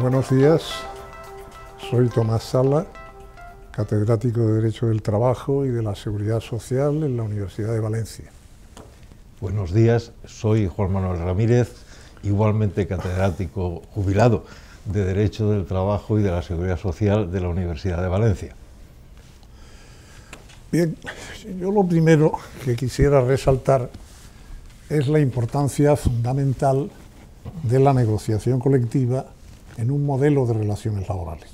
Buenos días, soy Tomás Sala, catedrático de Derecho del Trabajo y de la Seguridad Social en la Universidad de Valencia. Buenos días, soy Juan Manuel Ramírez, igualmente catedrático jubilado de Derecho del Trabajo y de la Seguridad Social de la Universidad de Valencia. Bien, yo lo primero que quisiera resaltar es la importancia fundamental de la negociación colectiva en un modelo de relaciones laborales.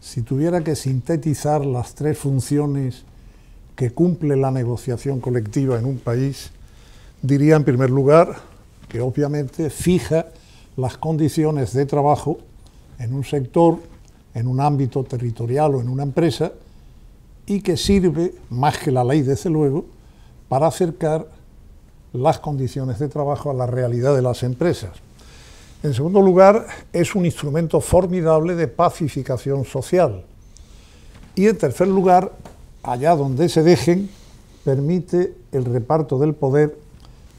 Si tuviera que sintetizar las tres funciones que cumple la negociación colectiva en un país, diría en primer lugar que obviamente fija las condiciones de trabajo en un sector, en un ámbito territorial o en una empresa, y que sirve, más que la ley desde luego, para acercar las condiciones de trabajo a la realidad de las empresas. En segundo lugar, es un instrumento formidable de pacificación social. Y en tercer lugar, allá donde se dejen, permite el reparto del poder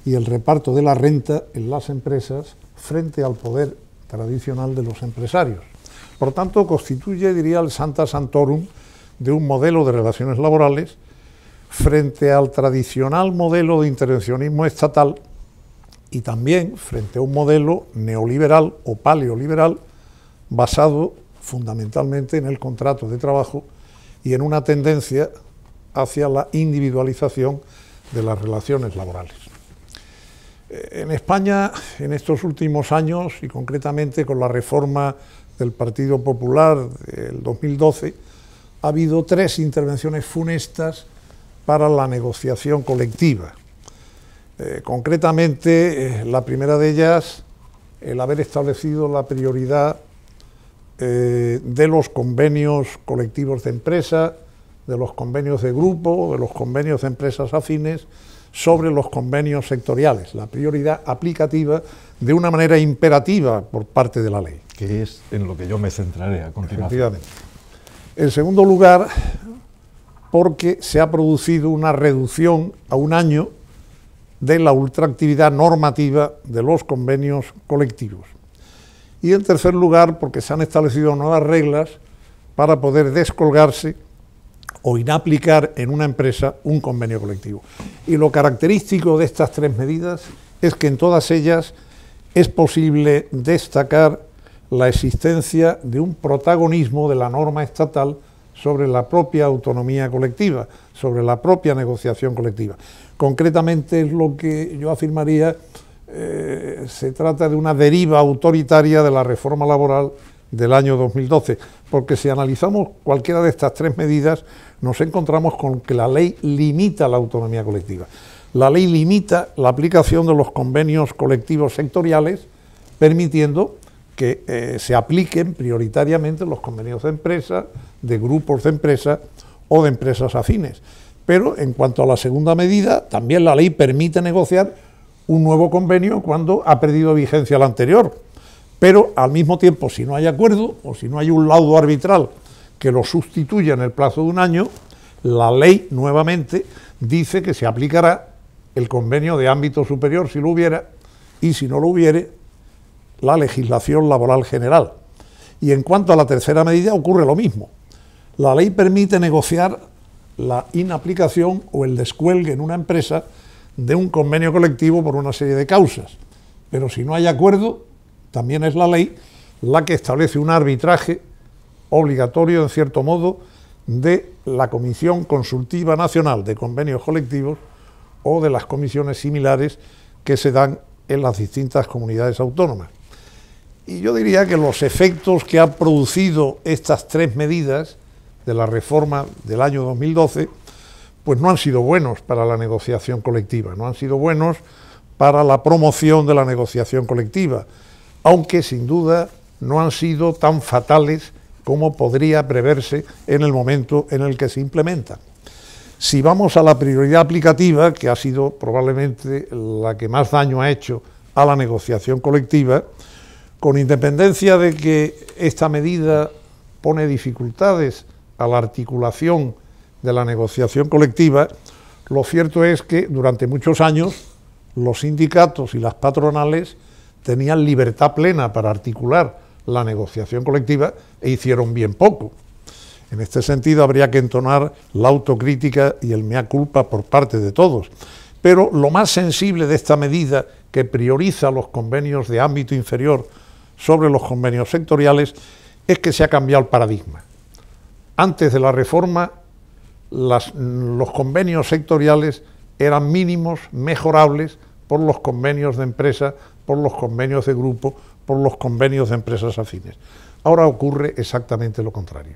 y el reparto de la renta en las empresas frente al poder tradicional de los empresarios. Por tanto, constituye, diría, el Santa Santorum de un modelo de relaciones laborales frente al tradicional modelo de intervencionismo estatal y también frente a un modelo neoliberal o paleoliberal basado fundamentalmente en el contrato de trabajo y en una tendencia hacia la individualización de las relaciones laborales. En España, en estos últimos años, y concretamente con la reforma del Partido Popular del 2012, ha habido tres intervenciones funestas para la negociación colectiva. Eh, concretamente, eh, la primera de ellas, el haber establecido la prioridad eh, de los convenios colectivos de empresa, de los convenios de grupo, de los convenios de empresas afines, sobre los convenios sectoriales, la prioridad aplicativa de una manera imperativa por parte de la ley. Que es en lo que yo me centraré a continuación. En segundo lugar, porque se ha producido una reducción a un año de la ultraactividad normativa de los convenios colectivos. Y en tercer lugar, porque se han establecido nuevas reglas para poder descolgarse o inaplicar en una empresa un convenio colectivo. Y lo característico de estas tres medidas es que en todas ellas es posible destacar la existencia de un protagonismo de la norma estatal sobre la propia autonomía colectiva, sobre la propia negociación colectiva. Concretamente es lo que yo afirmaría, eh, se trata de una deriva autoritaria de la reforma laboral del año 2012, porque si analizamos cualquiera de estas tres medidas, nos encontramos con que la ley limita la autonomía colectiva. La ley limita la aplicación de los convenios colectivos sectoriales, permitiendo que eh, se apliquen prioritariamente los convenios de empresa, de grupos de empresas o de empresas afines. Pero en cuanto a la segunda medida, también la ley permite negociar un nuevo convenio cuando ha perdido vigencia el anterior. Pero al mismo tiempo, si no hay acuerdo o si no hay un laudo arbitral que lo sustituya en el plazo de un año, la ley nuevamente dice que se aplicará el convenio de ámbito superior si lo hubiera y si no lo hubiere, la legislación laboral general. Y en cuanto a la tercera medida ocurre lo mismo. La ley permite negociar la inaplicación o el descuelgue en una empresa de un convenio colectivo por una serie de causas. Pero si no hay acuerdo, también es la ley la que establece un arbitraje obligatorio, en cierto modo, de la Comisión Consultiva Nacional de Convenios Colectivos o de las comisiones similares que se dan en las distintas comunidades autónomas. Y yo diría que los efectos que han producido estas tres medidas de la reforma del año 2012, pues no han sido buenos para la negociación colectiva, no han sido buenos para la promoción de la negociación colectiva, aunque sin duda no han sido tan fatales como podría preverse en el momento en el que se implementan. Si vamos a la prioridad aplicativa, que ha sido probablemente la que más daño ha hecho a la negociación colectiva, con independencia de que esta medida pone dificultades a la articulación de la negociación colectiva, lo cierto es que durante muchos años los sindicatos y las patronales tenían libertad plena para articular la negociación colectiva e hicieron bien poco. En este sentido habría que entonar la autocrítica y el mea culpa por parte de todos. Pero lo más sensible de esta medida que prioriza los convenios de ámbito inferior sobre los convenios sectoriales es que se ha cambiado el paradigma. Antes de la reforma, los convenios sectoriales eran mínimos, mejorables por los convenios de empresa, por los convenios de grupo, por los convenios de empresas afines. Ahora ocurre exactamente lo contrario.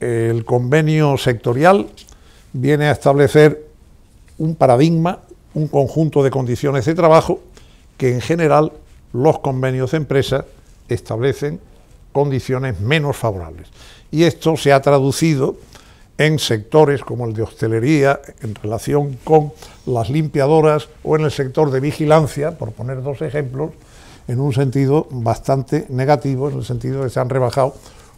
El convenio sectorial viene a establecer un paradigma, un conjunto de condiciones de trabajo que en general los convenios de empresa establecen condiciones menos favorables. Y esto se ha traducido en sectores como el de hostelería, en relación con las limpiadoras o en el sector de vigilancia, por poner dos ejemplos, en un sentido bastante negativo, en el sentido de que se han rebajado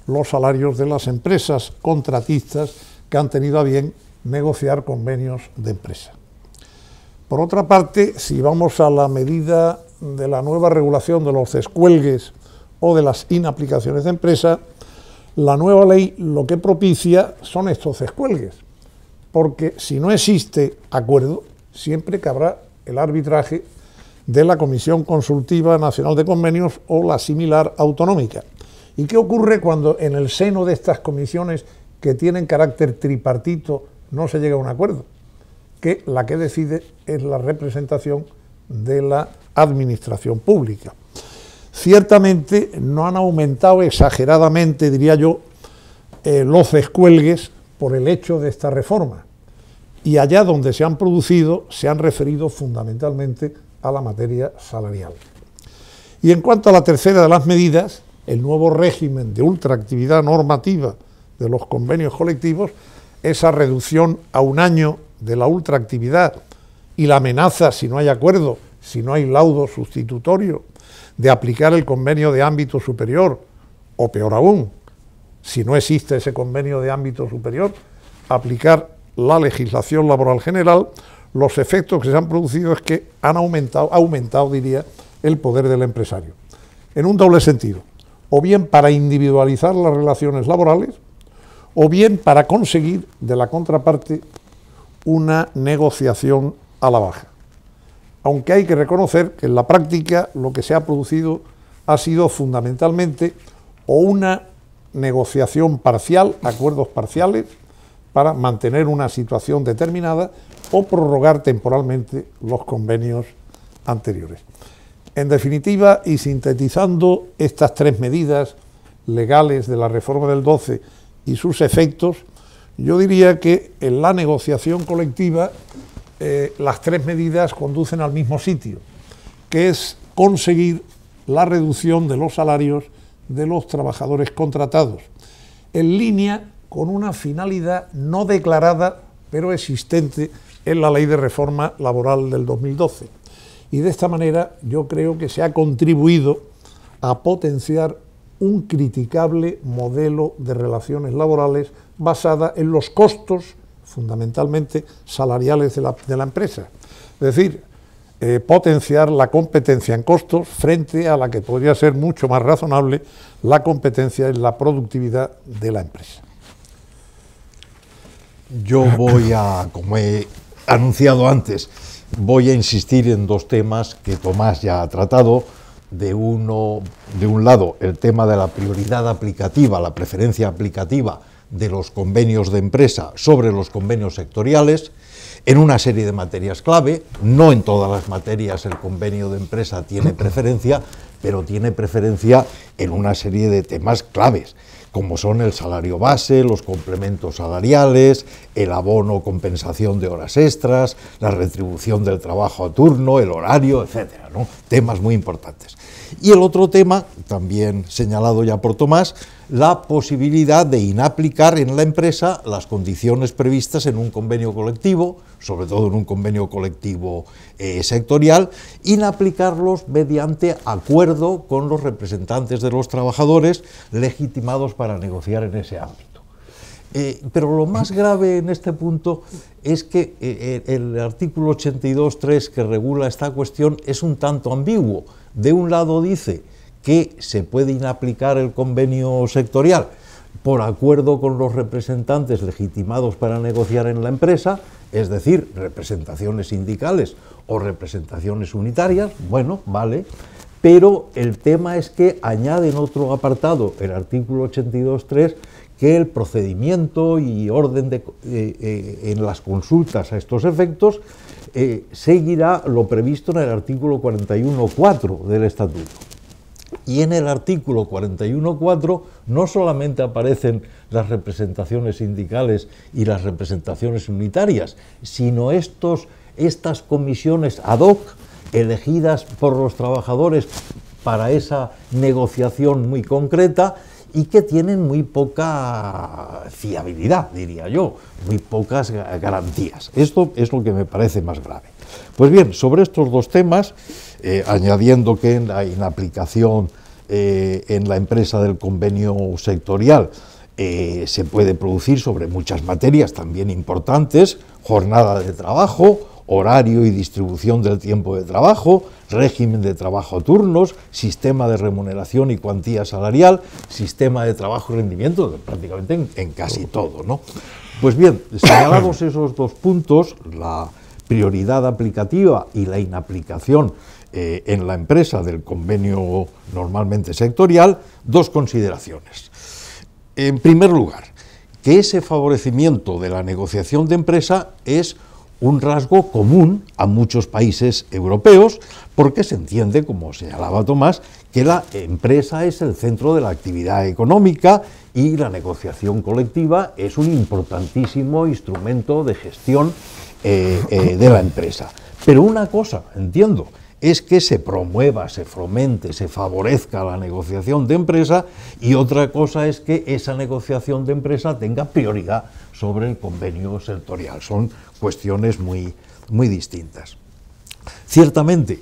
los salarios de las empresas contratistas que han tenido a bien negociar convenios de empresa. Por otra parte, si vamos a la medida de la nueva regulación de los descuelgues o de las inaplicaciones de empresa, la nueva ley lo que propicia son estos descuelgues, porque si no existe acuerdo, siempre cabrá el arbitraje de la Comisión Consultiva Nacional de Convenios o la similar autonómica. ¿Y qué ocurre cuando en el seno de estas comisiones que tienen carácter tripartito no se llega a un acuerdo? Que la que decide es la representación de la administración pública. Ciertamente no han aumentado exageradamente, diría yo, eh, los descuelgues por el hecho de esta reforma. Y allá donde se han producido, se han referido fundamentalmente a la materia salarial. Y en cuanto a la tercera de las medidas, el nuevo régimen de ultraactividad normativa de los convenios colectivos, esa reducción a un año de la ultraactividad y la amenaza, si no hay acuerdo, si no hay laudo sustitutorio, de aplicar el convenio de ámbito superior, o peor aún, si no existe ese convenio de ámbito superior, aplicar la legislación laboral general, los efectos que se han producido es que han aumentado, aumentado, diría, el poder del empresario. En un doble sentido, o bien para individualizar las relaciones laborales, o bien para conseguir de la contraparte una negociación a la baja aunque hay que reconocer que en la práctica lo que se ha producido ha sido fundamentalmente o una negociación parcial, acuerdos parciales, para mantener una situación determinada o prorrogar temporalmente los convenios anteriores. En definitiva, y sintetizando estas tres medidas legales de la reforma del 12 y sus efectos, yo diría que en la negociación colectiva eh, las tres medidas conducen al mismo sitio, que es conseguir la reducción de los salarios de los trabajadores contratados, en línea con una finalidad no declarada, pero existente en la ley de reforma laboral del 2012. Y de esta manera yo creo que se ha contribuido a potenciar un criticable modelo de relaciones laborales basada en los costos fundamentalmente salariales de la, empresa. Es decir, eh, potenciar la competencia en costos frente a la que podría ser mucho más razonable la competencia en la productividad de la empresa. Yo voy a, como he anunciado antes, voy a insistir en dos temas que Tomás ya ha tratado. De, uno, de un lado, el tema de la prioridad aplicativa, la preferencia aplicativa de los convenios de empresa sobre los convenios sectoriales en una serie de materias clave. No en todas las materias el convenio de empresa tiene preferencia, pero tiene preferencia en una serie de temas claves, como son el salario base, los complementos salariales, el abono compensación de horas extras, la retribución del trabajo a turno, el horario, etcétera, ¿no? Temas muy importantes. Y el otro tema, también señalado ya por Tomás, la posibilidad de inaplicar en la empresa las condiciones previstas en un convenio colectivo, sobre todo en un convenio colectivo eh, sectorial, inaplicarlos mediante acuerdo con los representantes de los trabajadores legitimados para negociar en ese ámbito. Eh, pero lo más grave en este punto es que eh, el artículo 82.3 que regula esta cuestión es un tanto ambiguo. De un lado dice que se puede inaplicar el convenio sectorial por acuerdo con los representantes legitimados para negociar en la empresa, es decir, representaciones sindicales o representaciones unitarias, bueno, vale, pero el tema es que añade en otro apartado, el artículo 82.3, que el procedimiento y orden de, eh, eh, en las consultas a estos efectos eh, seguirá lo previsto en el artículo 41.4 del Estatuto. Y en el artículo 41.4 no solamente aparecen las representaciones sindicales y las representaciones unitarias, sino estos, estas comisiones ad hoc elegidas por los trabajadores para esa negociación muy concreta y que tienen muy poca fiabilidad, diría yo, muy pocas garantías. Esto es lo que me parece más grave. Pues bien, sobre estos dos temas, eh, añadiendo que en la inaplicación eh, en la empresa del convenio sectorial eh, se puede producir sobre muchas materias también importantes, jornada de trabajo, horario y distribución del tiempo de trabajo, régimen de trabajo a turnos, sistema de remuneración y cuantía salarial, sistema de trabajo y rendimiento, prácticamente en, casi todo. ¿no? Pues bien, señalados esos dos puntos, la prioridad aplicativa y la inaplicación eh, en la empresa del convenio normalmente sectorial, dos consideraciones. En primer lugar, que ese favorecimiento de la negociación de empresa es un rasgo común a muchos países europeos, porque se entiende, como señalaba Tomás, que la empresa es el centro de la actividad económica y la negociación colectiva es un importantísimo instrumento de gestión eh, eh, de la empresa. Pero una cosa, entiendo, es que se promueva, se fomente, se favorezca la negociación de empresa y otra cosa es que esa negociación de empresa tenga prioridad sobre el convenio sectorial. Son cuestiones muy, muy distintas. Ciertamente,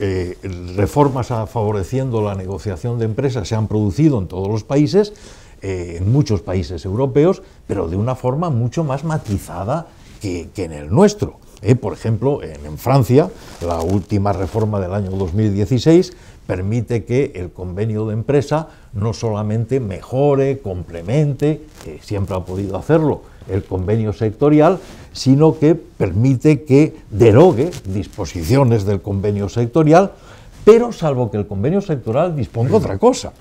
eh, reformas favoreciendo la negociación de empresas se han producido en todos los países, eh, en muchos países europeos, pero de una forma mucho más matizada que, en el nuestro. Eh, por ejemplo, en, Francia, la última reforma del año 2016 permite que el convenio de empresa no solamente mejore, complemente, que siempre ha podido hacerlo, el convenio sectorial, sino que permite que derogue disposiciones del convenio sectorial, pero salvo que el convenio sectorial disponga otra cosa.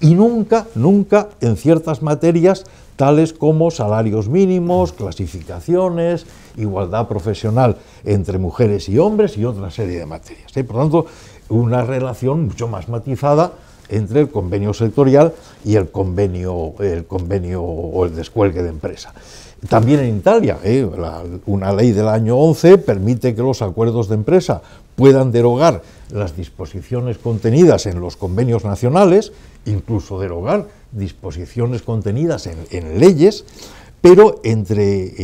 Y nunca, nunca en ciertas materias tales como salarios mínimos, clasificaciones, igualdad profesional entre mujeres y hombres y otra serie de materias. ¿eh? Por tanto, una relación mucho más matizada entre el convenio sectorial y el convenio, el convenio o el descuelgue de empresa. También en Italia, ¿eh? una ley del año 11 permite que los acuerdos de empresa puedan derogar las disposiciones contenidas en los convenios nacionales, incluso derogar disposiciones contenidas en, leyes, pero entre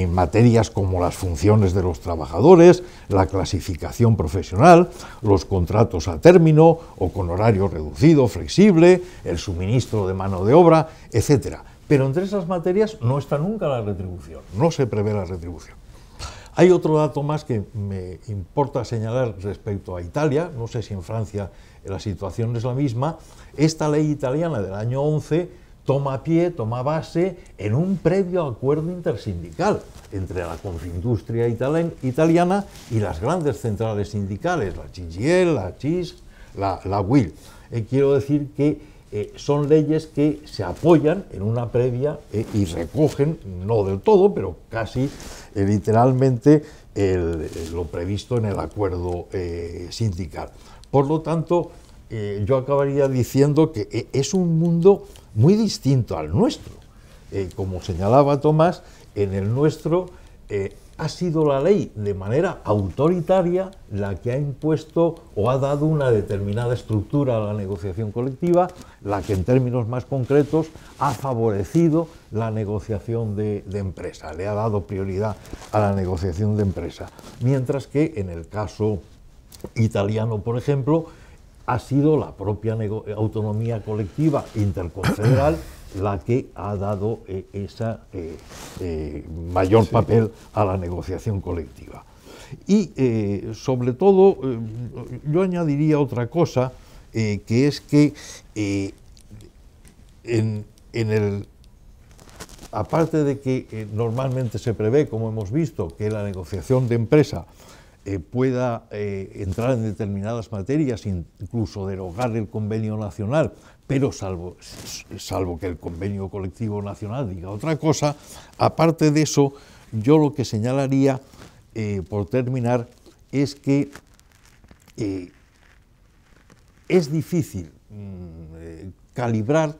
en materias como las funciones de los trabajadores, la clasificación profesional, los contratos a término o con horario reducido, flexible, el suministro de mano de obra, etcétera. Pero entre esas materias no está nunca la retribución, no se prevé la retribución. Hay otro dato más que me importa señalar respecto a Italia, no sé si en Francia la situación es la misma, esta ley italiana del año 11 toma pie, toma base en un previo acuerdo intersindical entre la Confindustria italiana y las grandes centrales sindicales, la CGIL, la CIS, la, la WIL. Eh, quiero decir que eh, son leyes que se apoyan en una previa eh, y recogen, no del todo, pero casi literalmente lo previsto en el acuerdo sindical. Por lo tanto, yo acabaría diciendo que es un mundo muy distinto al nuestro. como señalaba Tomás, en el nuestro ha sido la ley de manera autoritaria la que ha impuesto o ha dado una determinada estructura a la negociación colectiva, la que en términos más concretos ha favorecido la negociación de, empresa, le ha dado prioridad a la negociación de empresa. Mientras que en el caso italiano, por ejemplo, ha sido la propia autonomía colectiva interconfederal la que ha dado eh, ese eh, eh, mayor papel a la negociación colectiva. Y sobre todo, yo añadiría otra cosa eh, que es que eh, en, el aparte de que normalmente se prevé, como hemos visto, que la negociación de empresa pueda entrar en determinadas materias, incluso derogar el convenio nacional, pero salvo, salvo que el convenio colectivo nacional diga otra cosa, aparte de eso, yo lo que señalaría, por terminar, es que eh, es difícil mm, eh, calibrar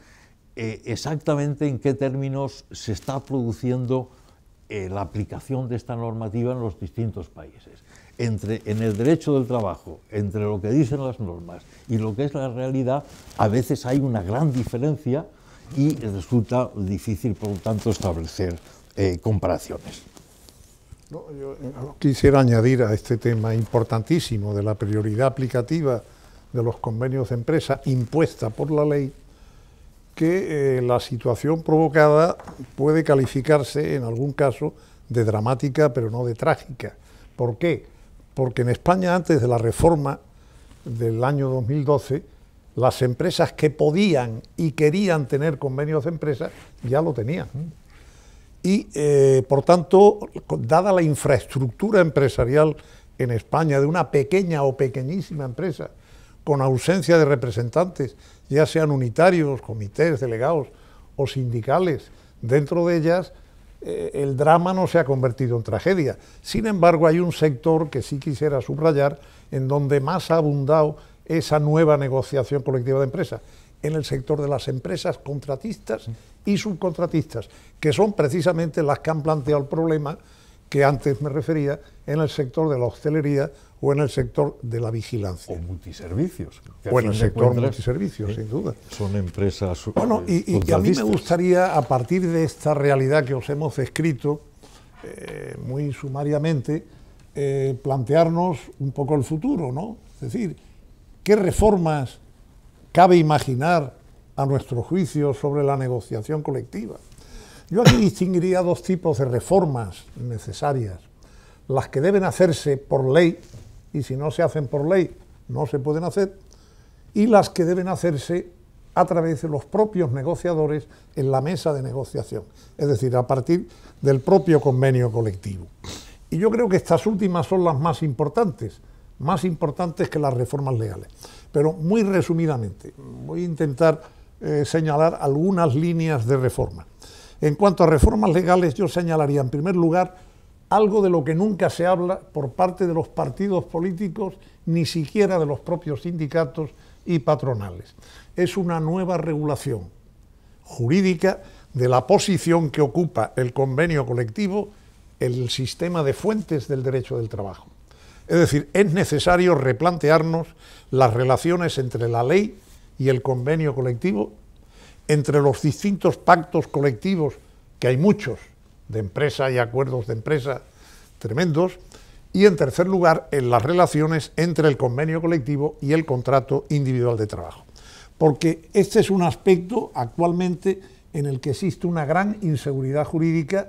eh, exactamente en qué términos se está produciendo la aplicación de esta normativa en los distintos países. Entre, en el derecho del trabajo, entre lo que dicen las normas y lo que es la realidad, a veces hay una gran diferencia y resulta difícil, por lo tanto, establecer comparaciones. yo quisiera añadir a este tema importantísimo de la prioridad aplicativa de los convenios de empresa impuesta por la ley, que eh, la situación provocada puede calificarse en algún caso de dramática, pero no de trágica. ¿Por qué? Porque en España, antes de la reforma del año 2012, las empresas que podían y querían tener convenios de empresa ya lo tenían. Y, eh, por tanto, dada la infraestructura empresarial en España de una pequeña o pequeñísima empresa, con ausencia de representantes, ya sean unitarios, comités, delegados o sindicales, dentro de ellas eh, el drama no se ha convertido en tragedia. Sin embargo, hay un sector que sí quisiera subrayar en donde más ha abundado esa nueva negociación colectiva de empresas, en el sector de las empresas contratistas y subcontratistas, que son precisamente las que han planteado el problema que antes me refería en el sector de la hostelería o en el sector de la vigilancia. O multiservicios. O en el sector multiservicios, sin duda. Son empresas. Bueno, y, a mí me gustaría, a partir de esta realidad que os hemos descrito eh, muy sumariamente, eh, plantearnos un poco el futuro, ¿no? Es decir, ¿qué reformas cabe imaginar a nuestro juicio sobre la negociación colectiva? Yo aquí distinguiría dos tipos de reformas necesarias. Las que deben hacerse por ley, y si no se hacen por ley, no se pueden hacer, y las que deben hacerse a través de los propios negociadores en la mesa de negociación, es decir, a partir del propio convenio colectivo. Y yo creo que estas últimas son las más importantes, más importantes que las reformas legales. Pero muy resumidamente, voy a intentar eh, señalar algunas líneas de reforma. En cuanto a reformas legales, yo señalaría en primer lugar algo de lo que nunca se habla por parte de los partidos políticos, ni siquiera de los propios sindicatos y patronales. Es una nueva regulación jurídica de la posición que ocupa el convenio colectivo el sistema de fuentes del derecho del trabajo. Es decir, es necesario replantearnos las relaciones entre la ley y el convenio colectivo entre los distintos pactos colectivos, que hay muchos, de empresa y acuerdos de empresa tremendos, y en tercer lugar, en las relaciones entre el convenio colectivo y el contrato individual de trabajo. Porque este es un aspecto actualmente en el que existe una gran inseguridad jurídica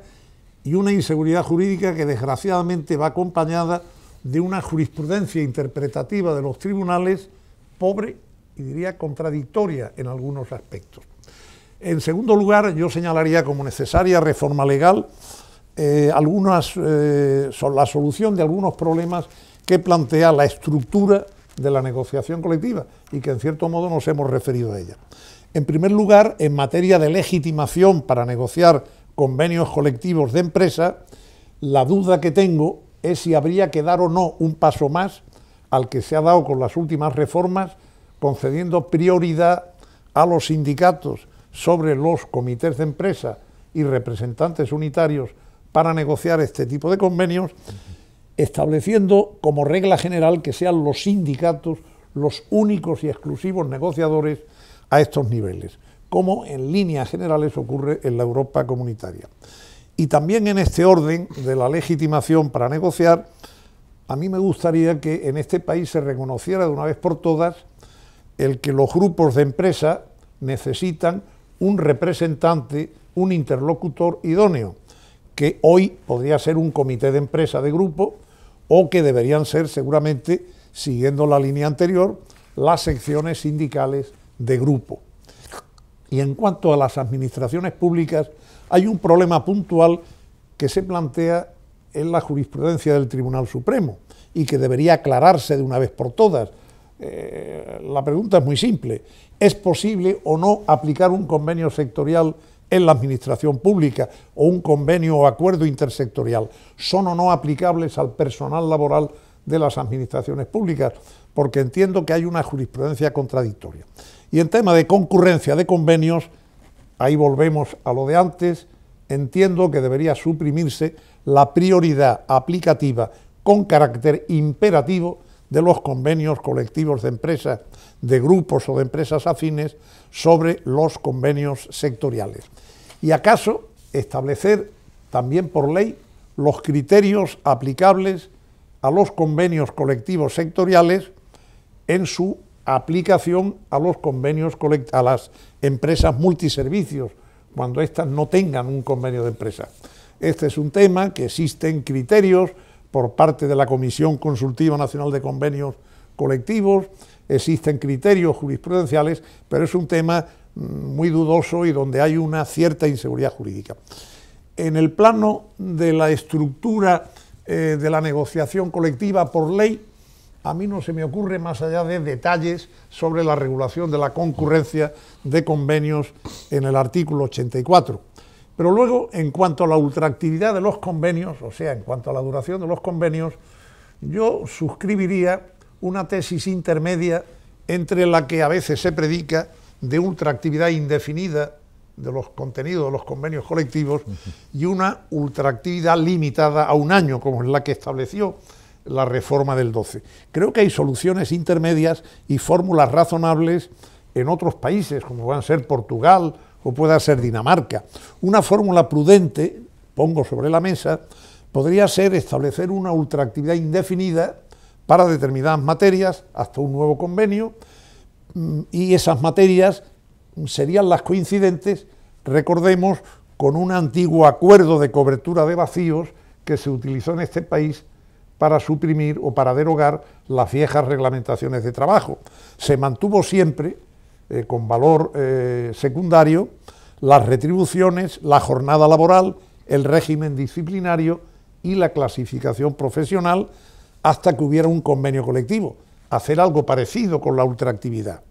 y una inseguridad jurídica que desgraciadamente va acompañada de una jurisprudencia interpretativa de los tribunales pobre y diría contradictoria en algunos aspectos. En segundo lugar, yo señalaría como necesaria reforma legal eh, algunas, eh, la solución de algunos problemas que plantea la estructura de la negociación colectiva y que en cierto modo nos hemos referido a ella. En primer lugar, en materia de legitimación para negociar convenios colectivos de empresa, la duda que tengo es si habría que dar o no un paso más al que se ha dado con las últimas reformas, concediendo prioridad a los sindicatos sobre los comités de empresa y representantes unitarios para negociar este tipo de convenios, estableciendo como regla general que sean los sindicatos los únicos y exclusivos negociadores a estos niveles, como en líneas generales ocurre en la Europa comunitaria. Y también en este orden de la legitimación para negociar, a mí me gustaría que en este país se reconociera de una vez por todas el que los grupos de empresa necesitan un representante, un interlocutor idóneo, que hoy podría ser un comité de empresa de grupo o que deberían ser seguramente, siguiendo la línea anterior, las secciones sindicales de grupo. Y en cuanto a las administraciones públicas, hay un problema puntual que se plantea en la jurisprudencia del Tribunal Supremo y que debería aclararse de una vez por todas. Eh, la pregunta es muy simple. ¿Es posible o no aplicar un convenio sectorial en la administración pública o un convenio o acuerdo intersectorial? ¿Son o no aplicables al personal laboral de las administraciones públicas? Porque entiendo que hay una jurisprudencia contradictoria. Y en tema de concurrencia de convenios, ahí volvemos a lo de antes, entiendo que debería suprimirse la prioridad aplicativa con carácter imperativo de los convenios colectivos de empresas, de grupos o de empresas afines sobre los convenios sectoriales. Y acaso establecer también por ley los criterios aplicables a los convenios colectivos sectoriales en su aplicación a los convenios a las empresas multiservicios, cuando éstas no tengan un convenio de empresa. Este es un tema que existen criterios por parte de la Comisión Consultiva Nacional de Convenios Colectivos, existen criterios jurisprudenciales, pero es un tema mm, muy dudoso y donde hay una cierta inseguridad jurídica. En el plano de la estructura eh, de la negociación colectiva por ley, a mí no se me ocurre más allá de detalles sobre la regulación de la concurrencia de convenios en el artículo 84. Pero luego, en cuanto a la ultraactividad de los convenios, o sea, en cuanto a la duración de los convenios, yo suscribiría una tesis intermedia entre la que a veces se predica de ultraactividad indefinida de los contenidos de los convenios colectivos y una ultraactividad limitada a un año, como es la que estableció la reforma del 12. Creo que hay soluciones intermedias y fórmulas razonables en otros países, como puedan ser Portugal o pueda ser Dinamarca. Una fórmula prudente, pongo sobre la mesa, podría ser establecer una ultraactividad indefinida para determinadas materias hasta un nuevo convenio mm, y esas materias serían las coincidentes, recordemos, con un antiguo acuerdo de cobertura de vacíos que se utilizó en este país para suprimir o para derogar las viejas reglamentaciones de trabajo. Se mantuvo siempre, eh, con valor eh, secundario, las retribuciones, la jornada laboral, el régimen disciplinario y la clasificación profesional hasta que hubiera un convenio colectivo. Hacer algo parecido con la ultraactividad.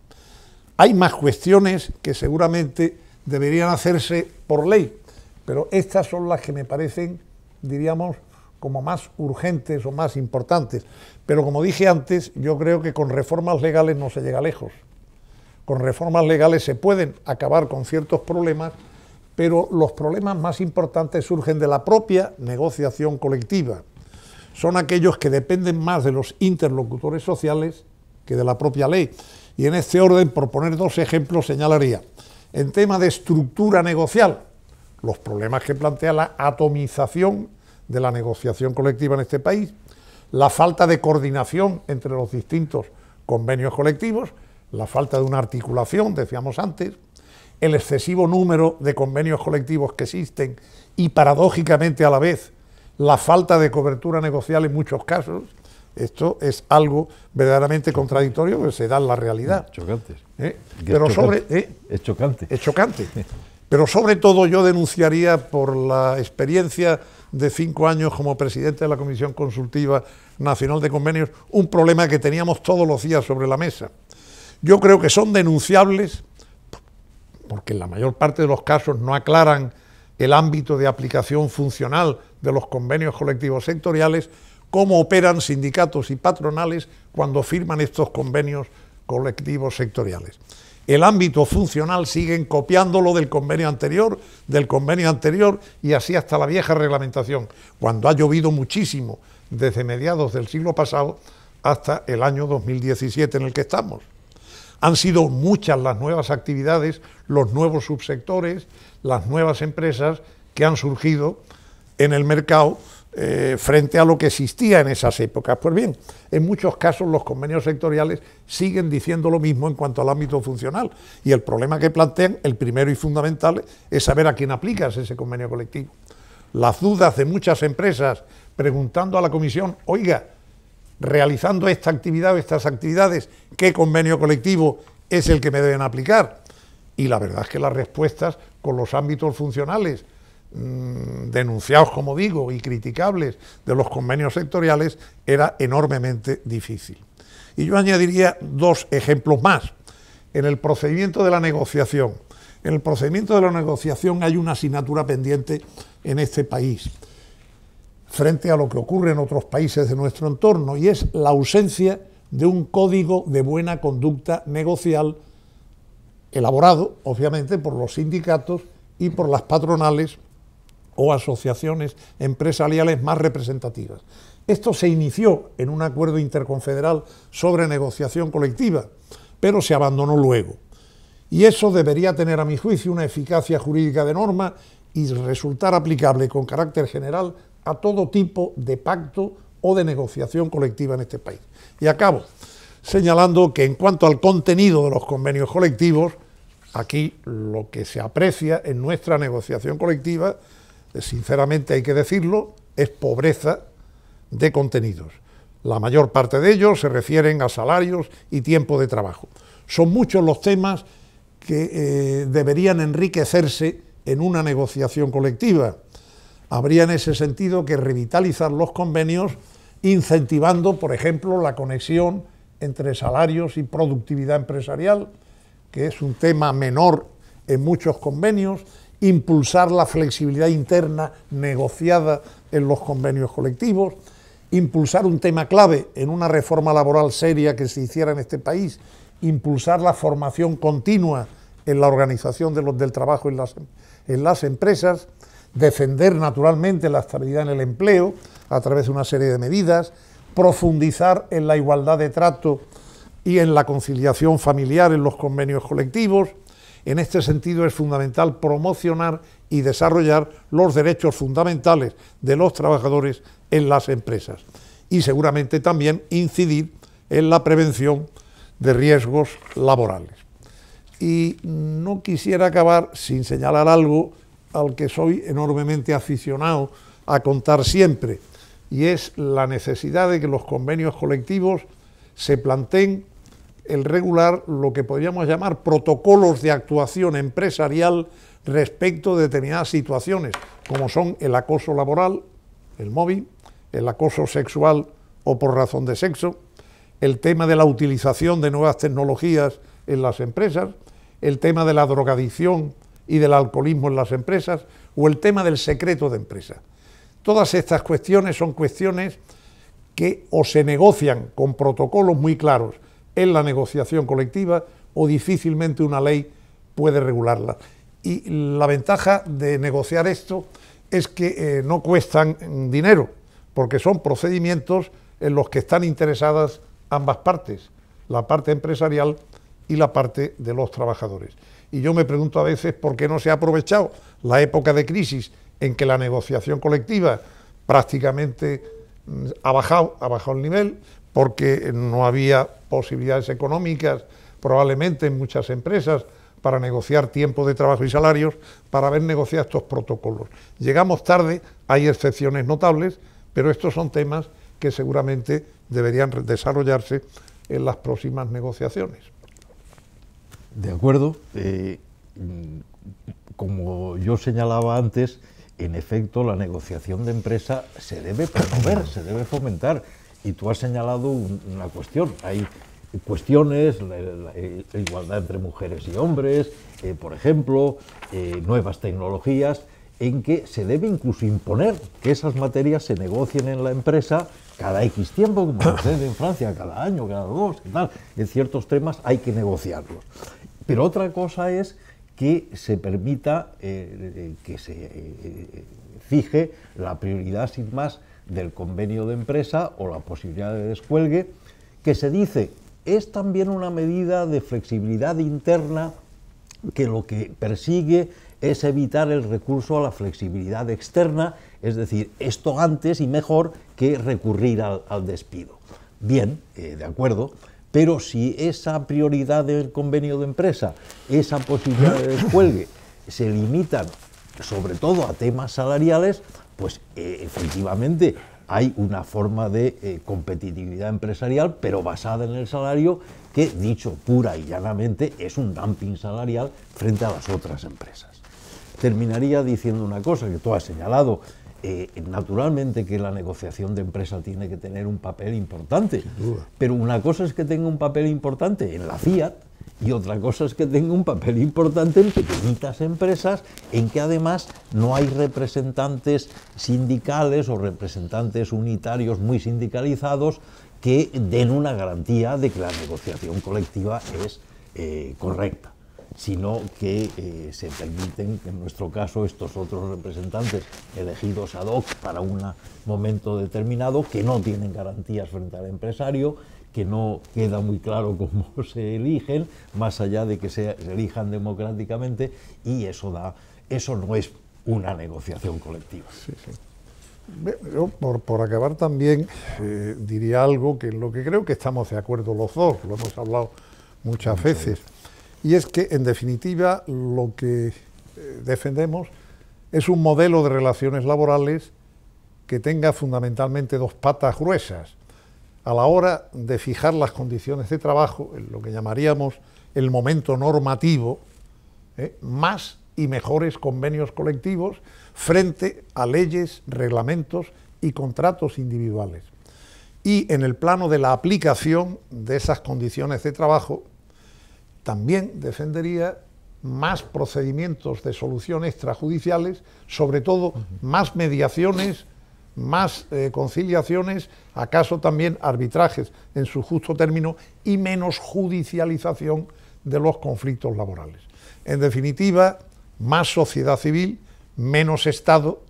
Hay más cuestiones que seguramente deberían hacerse por ley, pero estas son las que me parecen, diríamos, como más urgentes o más importantes. Pero como dije antes, yo creo que con reformas legales no se llega lejos. Con reformas legales se pueden acabar con ciertos problemas, pero los problemas más importantes surgen de la propia negociación colectiva. Son aquellos que dependen más de los interlocutores sociales que de la propia ley. Y en este orden, por poner dos ejemplos, señalaría, en tema de estructura negocial, los problemas que plantea la atomización de la negociación colectiva en este país, la falta de coordinación entre los distintos convenios colectivos, la falta de una articulación, decíamos antes, el excesivo número de convenios colectivos que existen y paradójicamente a la vez la falta de cobertura negocial en muchos casos, esto es algo verdaderamente contradictorio que se da en la realidad. Chocante. ¿Eh? Pero sobre, ¿eh? Es chocante. Es chocante. Pero sobre todo yo denunciaría por la experiencia de cinco años como presidente de la Comisión Consultiva Nacional de Convenios un problema que teníamos todos los días sobre la mesa. Yo creo que son denunciables porque en la mayor parte de los casos no aclaran el ámbito de aplicación funcional de los convenios colectivos sectoriales, cómo operan sindicatos y patronales cuando firman estos convenios colectivos sectoriales el ámbito funcional siguen copiándolo del convenio anterior, del convenio anterior y así hasta la vieja reglamentación, cuando ha llovido muchísimo desde mediados del siglo pasado hasta el año 2017 en el que estamos. Han sido muchas las nuevas actividades, los nuevos subsectores, las nuevas empresas que han surgido en el mercado eh, frente a lo que existía en esas épocas. Pues bien, en muchos casos los convenios sectoriales siguen diciendo lo mismo en cuanto al ámbito funcional y el problema que plantean, el primero y fundamental, es saber a quién aplicas ese convenio colectivo. Las dudas de muchas empresas preguntando a la comisión, oiga, realizando esta actividad o estas actividades, ¿qué convenio colectivo es el que me deben aplicar? Y la verdad es que las respuestas con los ámbitos funcionales mm, denunciados, como digo, y criticables de los convenios sectoriales era enormemente difícil. Y yo añadiría dos ejemplos más. En el procedimiento de la negociación, en el procedimiento de la negociación hay una asignatura pendiente en este país frente a lo que ocurre en otros países de nuestro entorno y es la ausencia de un código de buena conducta negocial elaborado, obviamente, por los sindicatos y por las patronales o asociaciones empresariales más representativas. Esto se inició en un acuerdo interconfederal sobre negociación colectiva, pero se abandonó luego. Y eso debería tener, a mi juicio, una eficacia jurídica de norma y resultar aplicable con carácter general a todo tipo de pacto o de negociación colectiva en este país. Y acabo señalando que en cuanto al contenido de los convenios colectivos, aquí lo que se aprecia en nuestra negociación colectiva, eh, sinceramente hay que decirlo, es pobreza de contenidos. La mayor parte de ellos se refieren a salarios y tiempo de trabajo. Son muchos los temas que eh, deberían enriquecerse en una negociación colectiva. Habría en ese sentido que revitalizar los convenios incentivando, por ejemplo, la conexión entre salarios y productividad empresarial, que es un tema menor en muchos convenios, impulsar la flexibilidad interna negociada en los convenios colectivos, impulsar un tema clave en una reforma laboral seria que se hiciera en este país, impulsar la formación continua en la organización del trabajo en las empresas, defender naturalmente la estabilidad en el empleo a través de una serie de medidas, profundizar en la igualdad de trato y en la conciliación familiar en los convenios colectivos. En este sentido es fundamental promocionar y desarrollar los derechos fundamentales de los trabajadores en las empresas y seguramente también incidir en la prevención de riesgos laborales. Y no quisiera acabar sin señalar algo al que soy enormemente aficionado a contar siempre, y es la necesidad de que los convenios colectivos se planteen el regular lo que podríamos llamar protocolos de actuación empresarial respecto de determinadas situaciones, como son el acoso laboral, el móvil, el acoso sexual o por razón de sexo, el tema de la utilización de nuevas tecnologías en las empresas, el tema de la drogadicción y del alcoholismo en las empresas o el tema del secreto de empresa. Todas estas cuestiones son cuestiones que o se negocian con protocolos muy claros en la negociación colectiva o difícilmente una ley puede regularlas. Y la ventaja de negociar esto es que eh, no cuestan dinero, porque son procedimientos en los que están interesadas ambas partes, la parte empresarial y la parte de los trabajadores. Y yo me pregunto a veces por qué no se ha aprovechado la época de crisis en que la negociación colectiva prácticamente mm, ha bajado, ha bajado el nivel, porque no había posibilidades económicas probablemente en muchas empresas para negociar tiempo de trabajo y salarios, para haber negociado estos protocolos. Llegamos tarde, hay excepciones notables, pero estos son temas que seguramente deberían desarrollarse en las próximas negociaciones. De acuerdo. Eh, como yo señalaba antes, en efecto, la negociación de empresa se debe promover, se debe fomentar. Y tú has señalado una cuestión. Hay cuestiones, la, igualdad entre mujeres y hombres, eh, por ejemplo, eh, nuevas tecnologías, en que se debe incluso imponer que esas materias se negocien en la empresa cada X tiempo, como sucede en Francia, cada año, cada dos, y tal. En ciertos temas hay que negociarlos. Pero otra cosa es que se permita eh, eh, que se eh, fije la prioridad sin más del convenio de empresa o la posibilidad de descuelgue, que se dice es también una medida de flexibilidad interna que lo que persigue es evitar el recurso a la flexibilidad externa, es decir, esto antes y mejor que recurrir al, despido. Bien, de acuerdo, pero si esa prioridad del convenio de empresa, esa posibilidad de descuelgue, se limitan sobre todo a temas salariales, pues eh, efectivamente hay una forma de eh, competitividad empresarial, pero basada en el salario, que dicho pura y llanamente es un dumping salarial frente a las otras empresas. Terminaría diciendo una cosa que tú has señalado, eh, naturalmente que la negociación de empresa tiene que tener un papel importante, pero una cosa es que tenga un papel importante en la Fiat y otra cosa es que tenga un papel importante en pequeñitas empresas en que además no hay representantes sindicales o representantes unitarios muy sindicalizados que den una garantía de que la negociación colectiva es eh, correcta sino que eh, se permiten, en nuestro caso, estos otros representantes elegidos ad hoc para un momento determinado, que no tienen garantías frente al empresario, que no queda muy claro cómo se eligen, más allá de que se, elijan democráticamente, y eso, da, eso no es una negociación colectiva. Yo, por, acabar también, eh, diría algo que en lo que creo que estamos de acuerdo los dos, lo hemos hablado muchas veces. Y es que, en definitiva, lo que eh, defendemos es un modelo de relaciones laborales que tenga fundamentalmente dos patas gruesas. A la hora de fijar las condiciones de trabajo, en lo que llamaríamos el momento normativo, ¿eh? más y mejores convenios colectivos frente a leyes, reglamentos y contratos individuales. Y en el plano de la aplicación de esas condiciones de trabajo, también defendería más procedimientos de solución extrajudiciales, sobre todo más mediaciones, más eh, conciliaciones, acaso también arbitrajes en su justo término y menos judicialización de los conflictos laborales. En definitiva, más sociedad civil, menos Estado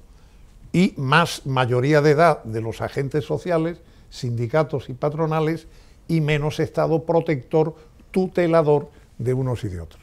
y más mayoría de edad de los agentes sociales, sindicatos y patronales y menos Estado protector, tutelador de unos y de otros.